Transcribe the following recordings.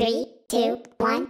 Three, two, one,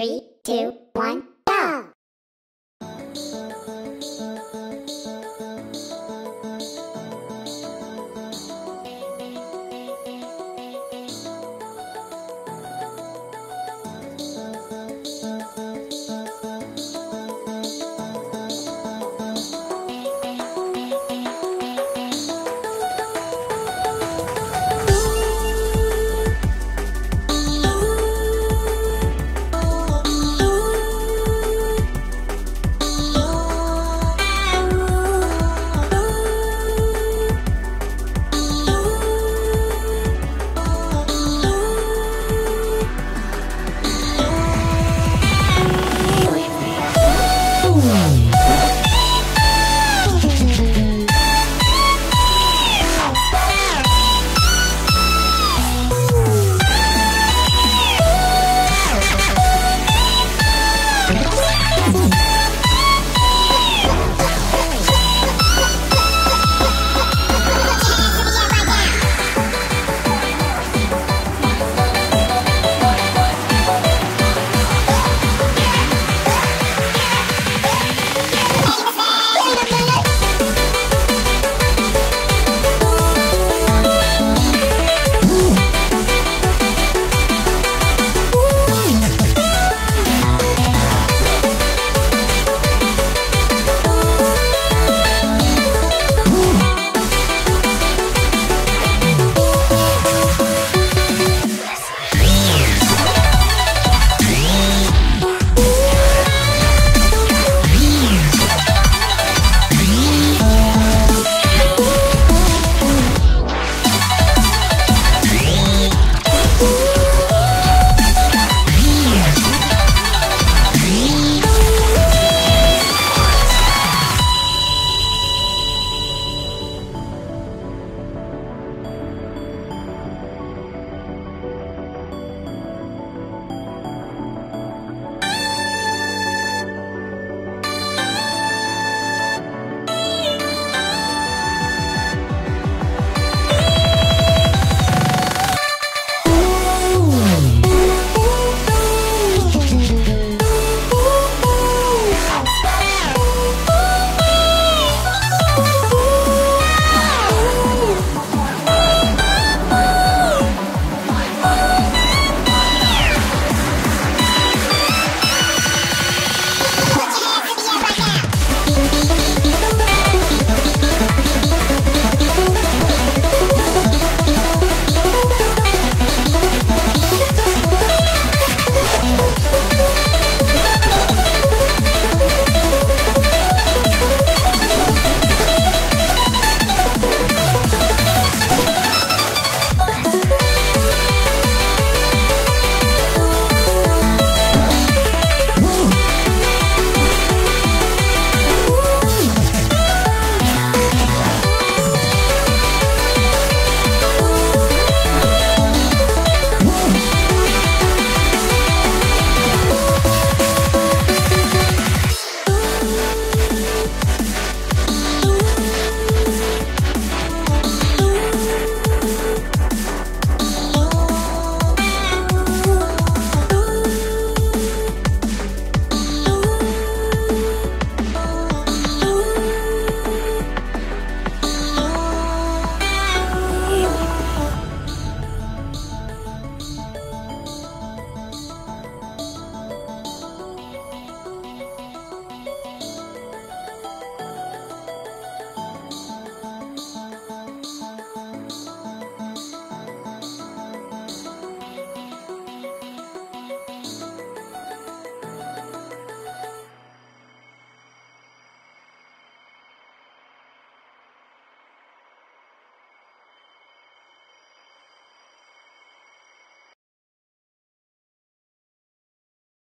Three, two, one.